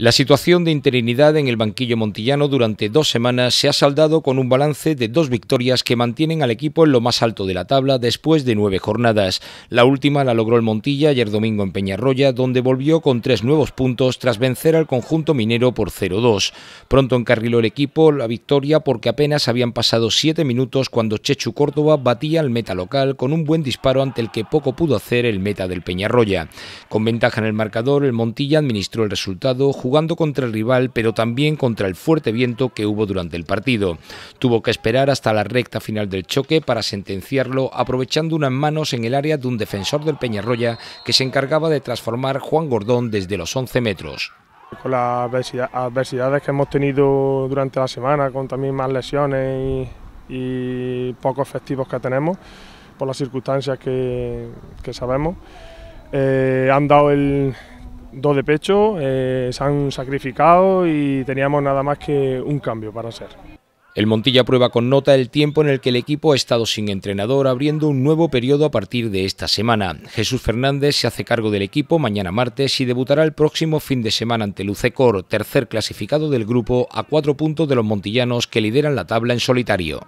La situación de interinidad en el banquillo montillano durante dos semanas se ha saldado con un balance de dos victorias que mantienen al equipo en lo más alto de la tabla después de nueve jornadas. La última la logró el Montilla ayer domingo en Peñarroya, donde volvió con tres nuevos puntos tras vencer al conjunto minero por 0-2. Pronto encarriló el equipo la victoria porque apenas habían pasado siete minutos cuando Chechu Córdoba batía al meta local con un buen disparo ante el que poco pudo hacer el meta del Peñarroya. Con ventaja en el marcador, el Montilla administró el resultado jugando contra el rival, pero también contra el fuerte viento que hubo durante el partido. Tuvo que esperar hasta la recta final del choque para sentenciarlo, aprovechando unas manos en el área de un defensor del Peñarroya que se encargaba de transformar Juan Gordón desde los 11 metros. Con las adversidades que hemos tenido durante la semana, con también más lesiones y, pocos efectivos que tenemos, por las circunstancias que, sabemos, eh, han dado el, dos de pecho, eh, se han sacrificado y teníamos nada más que un cambio para hacer. El Montilla prueba con nota el tiempo en el que el equipo ha estado sin entrenador, abriendo un nuevo periodo a partir de esta semana. Jesús Fernández se hace cargo del equipo mañana martes y debutará el próximo fin de semana ante Lucecor, tercer clasificado del grupo, a cuatro puntos de los montillanos que lideran la tabla en solitario.